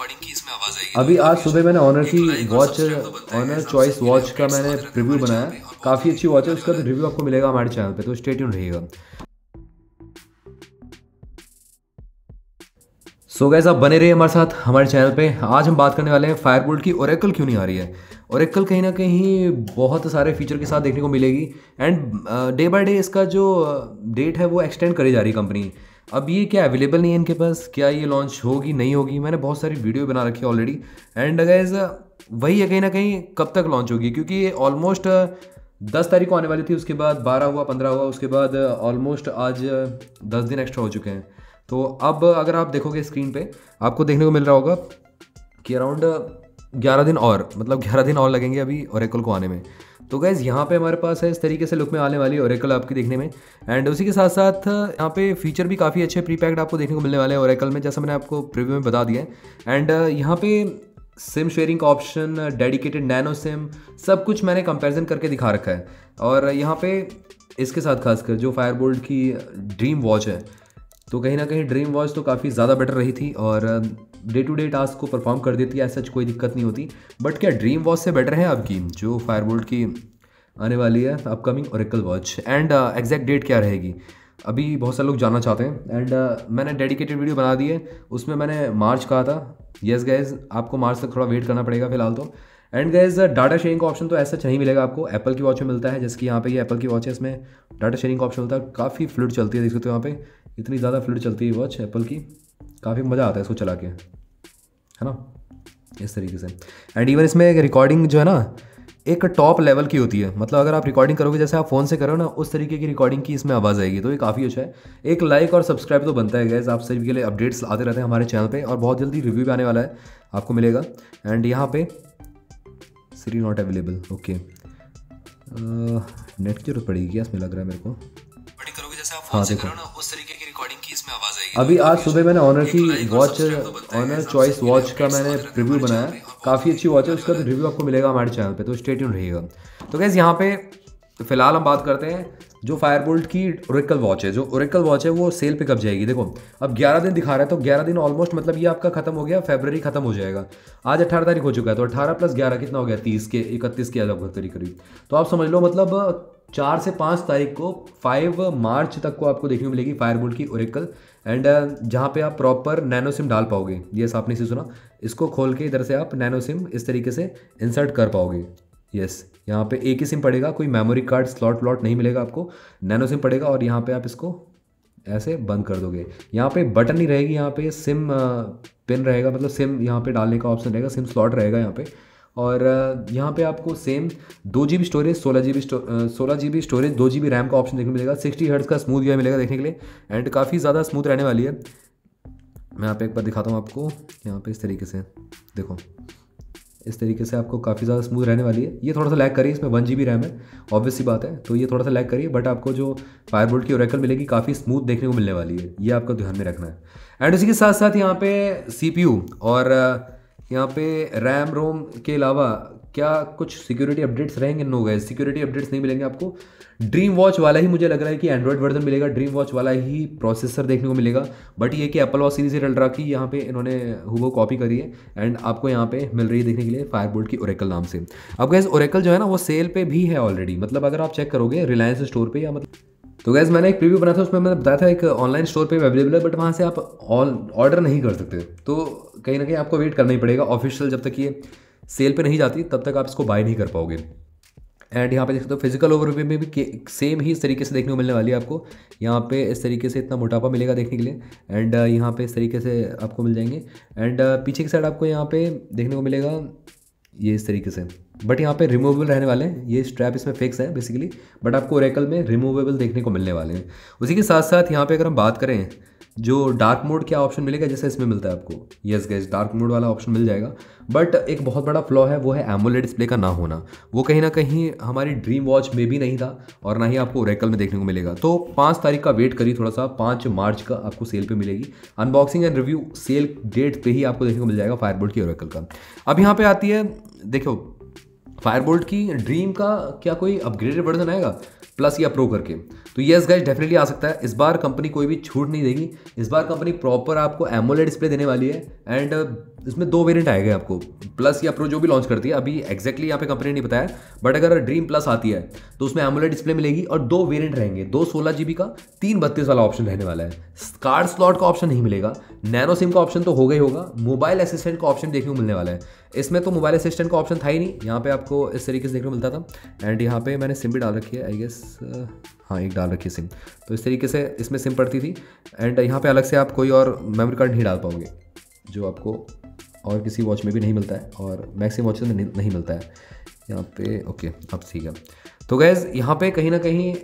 Recording की इसमें आवाज़ आएगी। अभी आज सुबह मैंने ऑनर की वॉच तो ऑनर चॉइस वॉच का मैंने रिव्यू बनाया। पे और काफ़ी अच्छी वॉच है उसका तो रिव्यू आपको मिलेगा हमारे चैनल पे तो स्टे ट्यून रहिएगा। सो गैस आप बने रहिए हमारे साथ हमारे चैनल पे। आज हम बात करने वाले हैं फायरबोल्ट की ओरेकल क्यों नहीं आ रही है? ओरेकल कहीं ना कहीं बहुत सारे फीचर के साथ देखने को मिलेगी। एंड डे बाय डे इसका जो डेट है वो एक्सटेंड करी जा रही है कंपनी अब ये क्या अवेलेबल नहीं है इनके पास? क्या ये लॉन्च होगी, नहीं होगी? मैंने बहुत सारी वीडियो बना रखी है ऑलरेडी एंड गैस वही है कहीं ना कहीं कब तक लॉन्च होगी, क्योंकि ये ऑलमोस्ट दस तारीख को आने वाली थी, उसके बाद बारह हुआ, पंद्रह हुआ, उसके बाद ऑलमोस्ट आज दस दिन एक्स्ट्रा हो चुके हैं। तो अब अगर आप देखोगे स्क्रीन पे, आपको देखने को मिल रहा होगा कि अराउंड ग्यारह दिन और मतलब ग्यारह दिन और लगेंगे अभी ओरेकल को आने में। तो गैज़ यहाँ पे हमारे पास है इस तरीके से लुक में आने वाली ओरेकल आपकी देखने में। एंड उसी के साथ साथ यहाँ पे फीचर भी काफ़ी अच्छे प्री पैक्ड आपको देखने को मिलने वाले हैं ओरेकल में, जैसा मैंने आपको प्रीव्यू में बता दिया है। एंड यहाँ पे सिम शेयरिंग का ऑप्शन डेडिकेटेड नैनो सिम सब कुछ मैंने कंपैरिजन करके दिखा रखा है। और यहाँ पे इसके साथ खासकर जो फायरबोल्ट की ड्रीम वॉच है तो कहीं ना कहीं ड्रीम वॉच तो काफ़ी ज़्यादा बेटर रही थी और डे टू डे टास्क को परफॉर्म कर देती है ऐसा कोई दिक्कत नहीं होती। बट क्या ड्रीम वॉच से बेटर है आपकी जो फायरबोल्ट की आने वाली है upcoming Oracle watch and exact date क्या रहेगी? अभी बहुत सारे लोग जानना चाहते हैं। एंड uh, मैंने डेडिकेटेड वीडियो बना दी है उसमें मैंने मार्च कहा था। यस गैज़ आपको मार्च तक थोड़ा वेट करना पड़ेगा फ़िलहाल तो। एंड गैज डाटा शेयरिंग का ऑप्शन तो ऐसा नहीं मिलेगा आपको। एप्पल की वॉच में मिलता है, जैसे कि यहाँ पे ये एप्पल की वॉच है, इसमें डाटा शेयरिंग का ऑप्शन होता है। काफ़ी फ्लूड चलती है, देख सकते हो यहाँ पे इतनी ज़्यादा फ्लूड चलती है वॉच एप्पल की। काफ़ी मज़ा आता है इसको चला के, है ना? इस तरीके से। एंड इवन इसमें रिकॉर्डिंग जो है ना, एक टॉप लेवल की होती है। मतलब अगर आप रिकॉर्डिंग करोगे, जैसे आप फ़ोन से करो ना, उस तरीके की रिकॉर्डिंग की इसमें आवाज़ आएगी तो ये काफ़ी अच्छा है। एक लाइक और सब्सक्राइब तो बनता है गैस आप सभी के लिए अपडेट्स आते रहते हैं हमारे चैनल पे, और बहुत जल्दी रिव्यू भी आने वाला है, आपको मिलेगा। एंड यहाँ पे Siri not available okay net की ज़रूरत पड़ेगी क्या इसमें लग रहा है मेरे को? हाँ, देखो। ना उस तरीके की रिकॉर्डिंग की इसमें आवाज़ आएगी। अभी आज सुबह मैंने ऑनर की वॉच तो ऑनर चॉइस वॉच का मैंने रिव्यू बनाया। काफ़ी अच्छी वॉच है उसका तो रिव्यू आपको मिलेगा हमारे चैनल पे तो स्टेट रहेगा रहिएगा। तो कैसे यहाँ पे फ़िलहाल हम बात करते हैं जो फायरबोल्ट की ओरेकल वॉच है, जो ओरिकल वॉच है, वो सेल पे कब जाएगी? देखो, अब 11 दिन दिखा रहा है तो 11 दिन ऑलमोस्ट मतलब ये आपका खत्म हो गया फेब्रवरी खत्म हो जाएगा। आज 18 तारीख हो चुका है तो 18 प्लस 11 कितना हो गया? 30 के 31 के लगभग करीब करीब। तो आप समझ लो मतलब चार से पाँच तारीख को फाइव मार्च तक को आपको देखने को मिलेगी फायरबोल्ट की ओरेकल एंड जहाँ पे आप प्रॉपर नैनो सिम डाल पाओगे, ये आपने इसे सुना, इसको खोल के इधर से आप नैनो सिम इस तरीके से इंसर्ट कर पाओगे। यस यहाँ पे एक ही सिम पड़ेगा, कोई मेमोरी कार्ड स्लॉट व्लॉट नहीं मिलेगा आपको नैनो सिम पड़ेगा और यहाँ पे आप इसको ऐसे बंद कर दोगे। यहाँ पे बटन नहीं रहेगी, यहाँ पे सिम पिन रहेगा मतलब सिम यहाँ पे डालने का ऑप्शन रहेगा सिम स्लॉट रहेगा यहाँ पे। और यहाँ पे आपको सेम दो जी बी स्टोरेज सोलह जी बी सोलह जी बी स्टोरेज दो जी बी रैम का ऑप्शन देखने को मिलेगा। सिक्सटी हर्ट्स का स्मूथ वी मिलेगा देखने के लिए। एंड काफ़ी ज़्यादा स्मूथ रहने वाली है। मैं यहाँ पे एक बार दिखाता हूँ आपको यहाँ पे इस तरीके से। देखो। इस तरीके से आपको काफ़ी ज़्यादा स्मूथ रहने वाली है। ये थोड़ा सा लैग करिए, इसमें वन जी बी रैम है ऑब्वियस सी बात है। तो ये थोड़ा सा लैग करिए बट आपको जो फायरबोल्ट की ओरेकल मिलेगी, काफ़ी स्मूथ देखने को मिलने वाली है। ये आपको ध्यान में रखना है। एंड इसी के साथ साथ यहाँ पे सीपीयू और, यहाँ पे रैम रोम के अलावा क्या कुछ सिक्योरिटी अपडेट्स रहेंगे? नो गए सिक्योरिटी अपडेट्स नहीं मिलेंगे आपको। ड्रीम वॉच वाला ही मुझे लग रहा है कि एंड्रॉयड वर्जन मिलेगा ड्रीम वॉच वाला ही प्रोसेसर देखने को मिलेगा। बट ये कि एप्पल वॉच सीरीज़ अल्ट्रा की यहाँ पे इन्होंने हुबो कॉपी करी है एंड आपको यहाँ पे मिल रही है देखने के लिए फायरबोल्ट की ओरेकल नाम से। अब गैस ओरेकल जो है ना, वो सेल पे भी है ऑलरेडी मतलब अगर आप चेक करोगे रिलायंस स्टोर पर या मतलब तो गैस मैंने एक प्रीव्यू बनाया था, उसमें मैंने बताया था एक ऑनलाइन स्टोर पे अवेलेबल है बट वहाँ से आप ऑन ऑर्डर नहीं कर सकते। तो कहीं ना कहीं आपको वेट करना ही पड़ेगा ऑफिशियल जब तक ये सेल पे नहीं जाती, तब तक आप इसको बाय नहीं कर पाओगे। एंड यहाँ पे देख सकते हो फ़िज़िकल ओवरव्यू में भी सेम ही इस तरीके से देखने को मिलने वाली है आपको। यहाँ पे इस तरीके से इतना मोटापा मिलेगा देखने के लिए। एंड यहाँ पे इस तरीके से आपको मिल जाएँगे। एंड पीछे की साइड आपको यहाँ पे देखने को मिलेगा, ये इस तरीके से। बट यहाँ पे रिमूवेबल रहने वाले हैं। ये स्ट्रैप इसमें फिक्स है बेसिकली बट आपको ओरेकल में रिमूवेबल देखने को मिलने वाले हैं। उसी के साथ साथ यहाँ पे अगर हम बात करें जो डार्क मोड क्या ऑप्शन मिलेगा जैसे इसमें मिलता है आपको? यस गैस डार्क मोड वाला ऑप्शन मिल जाएगा। बट एक बहुत बड़ा फ्लॉ है, वो है एमोलेड डिस्प्ले का ना होना। वो कहीं ना कहीं हमारी ड्रीम वॉच में भी नहीं था और ना ही आपको ओरेकल में देखने को मिलेगा। तो पाँच तारीख का वेट करिए थोड़ा सा, पाँच मार्च का आपको सेल पर मिलेगी। Unboxing and review sale date पर ही आपको देखने को मिल जाएगा फायरबोल्ट की ओरेकल का। अब यहाँ पर आती है, देखो फायरबोल्ट की ड्रीम का क्या कोई अपग्रेडेड वर्जन आएगा? प्लस या प्रो करके। तो यस गाइस डेफिनेटली आ सकता है। इस बार कंपनी कोई भी छूट नहीं देगी। इस बार कंपनी प्रॉपर आपको एमोलेड डिस्प्ले देने वाली है। एंड इसमें दो वेरिएंट आएगा आपको। प्लस या प्रो जो भी लॉन्च करती है, अभी एक्जैक्टली यहाँ पे कंपनी नहीं बताया बट अगर ड्रीम प्लस आती है तो उसमें एमुलेट डिस्प्ले मिलेगी और दो वेरिएंट रहेंगे। दो सोलह जीबी का, तीन बत्तीस वाला ऑप्शन रहने वाला है। कार्ड स्लॉट का ऑप्शन नहीं मिलेगा। नैनो सिम का ऑप्शन तो होगा ही होगा। मोबाइल असिस्टेंट का ऑप्शन देखने को मिलने वाला है। इसमें तो मोबाइल असिस्टेंट का ऑप्शन था ही नहीं। यहाँ पे आपको इस तरीके से देखने को मिलता था। एंड यहाँ पे मैंने सिम भी डाल रखी है आई गेस हाँ एक डाल रखी है सिम तो इस तरीके से इसमें सिम पड़ती थी। एंड यहाँ पे अलग से आप कोई और मेमोरी कार्ड नहीं डाल पाओगे, जो आपको और किसी वॉच में भी नहीं मिलता है और मैक्सिम वॉच में नहीं, मिलता है। यहाँ पे ओके अब ठीक है। तो गैज़ यहाँ पे कहीं ना कहीं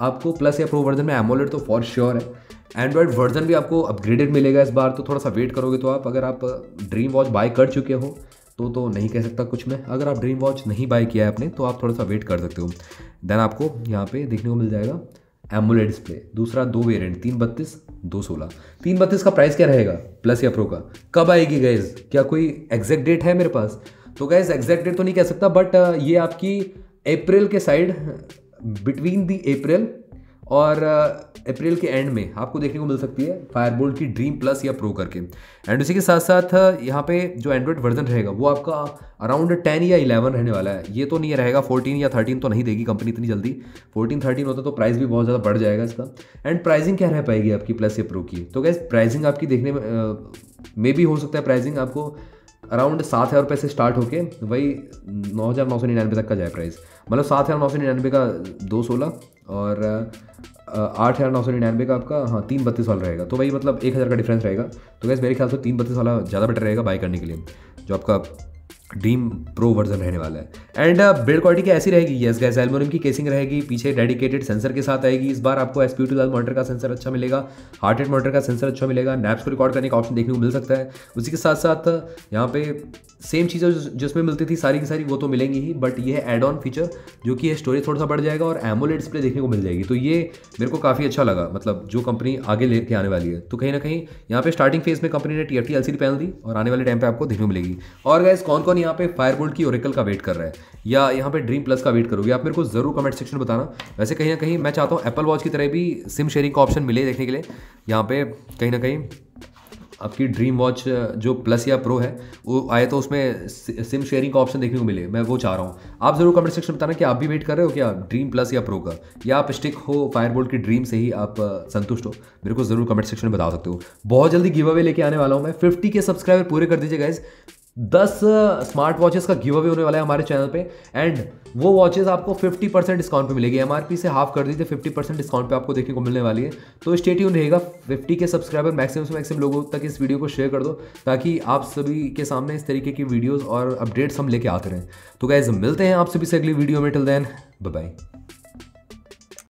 आपको प्लस या प्रो वर्जन में एमोलेट तो फॉर श्योर है। एंड्रॉयड वर्जन भी आपको अपग्रेडेड मिलेगा इस बार तो थोड़ा सा वेट करोगे तो आप। अगर आप ड्रीम वॉच बाय कर चुके हो तो तो नहीं कह सकता कुछ मैं। अगर आप ड्रीम वॉच नहीं बाय किया है आपने तो आप थोड़ा सा वेट कर सकते हो। देन आपको यहाँ पे देखने को मिल जाएगा। एमुलेट डिस्प्ले दूसरा दो वेरियंट तीन बत्तीस, दो सोलह। तीन बत्तीस का प्राइस क्या रहेगा? प्लस या प्रो का? कब आएगी गैस क्या कोई एग्जैक्ट डेट है मेरे पास? तो गैस एग्जैक्ट डेट तो नहीं कह सकता बट ये आपकी अप्रैल के साइड बिटवीन दी अप्रैल और अप्रैल के एंड में आपको देखने को मिल सकती है फायरबोल्ट की ड्रीम प्लस या प्रो करके। एंड उसी के साथ साथ यहाँ पे जो एंड्रॉयड वर्जन रहेगा, वो आपका अराउंड टेन या इलेवन रहने वाला है। ये तो नहीं रहेगा फोर्टीन या थर्टीन तो नहीं देगी कंपनी इतनी जल्दी। फोर्टीन थर्टीन होता तो प्राइस भी बहुत ज़्यादा बढ़ जाएगा इसका। एंड प्राइसिंग क्या रह पाएगी आपकी प्लस या प्रो की? तो गैस प्राइसिंग आपकी देखने में भी हो सकता है प्राइसिंग आपको अराउंड सात हज़ार रुपये से स्टार्ट होके, वही नौ हज़ार नौ सौ निन्यानवे तक का जाए प्राइस मतलब सात हज़ार नौ सौ निन्यानवे का दो सोलह और आठ हज़ार नौ सौ निन्यानवे का आपका हाँ तीन बत्तीस वाला रहेगा। तो भाई मतलब एक हज़ार का डिफरेंस रहेगा। तो गैस मेरे ख्याल से तीन बत्तीस वाला ज़्यादा बेटर रहेगा बाई करने के लिए, जो आपका ड्रीम प्रो वर्जन रहने वाला है। एंड बिल्ड क्वालिटी की ऐसी रहेगी? यस गैस एल्मोनियम की केसिंग रहेगी। पीछे डेडिकेटेड सेंसर के साथ आएगी। इस बार आपको एस पी टू मॉनिटर का सेंसर अच्छा मिलेगा। हार्ट रेट मॉनिटर का सेंसर अच्छा मिलेगा। नैप्स को रिकॉर्ड करने का ऑप्शन देखने को मिल सकता है। उसी के साथ साथ यहाँ पे सेम चीज़ें जिसमें मिलती थी, सारी की सारी, वो तो मिलेंगी ही। बट ये है एड ऑन फीचर जो कि स्टोरेज थोड़ा सा बढ़ जाएगा और एमोलेड डिस्प्ले देखने को मिल जाएगी। तो ये मेरे को काफ़ी अच्छा लगा। मतलब जो कंपनी आगे लेके आने वाली है। तो कहीं ना कहीं, यहाँ पे स्टार्टिंग फ़ेज़ में कंपनी ने टी एफ़ पैनल दी और आने वाले टाइम पे आपको देखने को मिलेगी। और गैस कौन कौन यहाँ पे फायरबोल्ट की ओरिकल का वेट कर रहा है। या यहाँ पे ड्रीम प्लस का वेट करोगे। आप मेरे को ज़रूर कमेंट सेक्शन में बताना। वैसे कहीं ना कहीं मैं चाहता हूँ एप्पल वॉच की तरह भी सिम शेयरिंग का ऑप्शन मिले देखने के लिए। यहाँ पे कहीं ना कहीं आपकी ड्रीम वॉच जो प्लस या प्रो है, वो आए तो उसमें सिम शेयरिंग का ऑप्शन देखने को मिले। मैं वो चाह रहा हूँ। आप ज़रूर कमेंट सेक्शन में बताना कि आप भी वेट कर रहे हो क्या ड्रीम प्लस या प्रो का? या आप स्टिक हो फायरबोल्ट की ड्रीम से ही आप संतुष्ट हो? मेरे को ज़रूर कमेंट सेक्शन में बता सकते हो। बहुत जल्दी गिव अवे लेके आने वाला हूँ मैं। फिफ्टी के सब्सक्राइबर पूरे कर दीजिए गाइज़ दस स्मार्ट वॉचेस का गिव अवे होने वाला है हमारे चैनल पे एंड वो वॉचेस आपको 50 परसेंट डिस्काउंट पे मिलेगी। एमआरपी से हाफ़ कर दीजिए 50 परसेंट डिस्काउंट पे आपको देखने को मिलने वाली है। तो स्टेट्यून रहेगा 50 के सब्सक्राइबर मैक्सिमम से मैक्सिमम लोगों तक इस वीडियो को शेयर कर दो, ताकि आप सभी के सामने इस तरीके की वीडियोज़ और अपडेट्स हम लेके आते रहें। तो गैज़ मिलते हैं आप सभी से अगली वीडियो में टिल देन बाय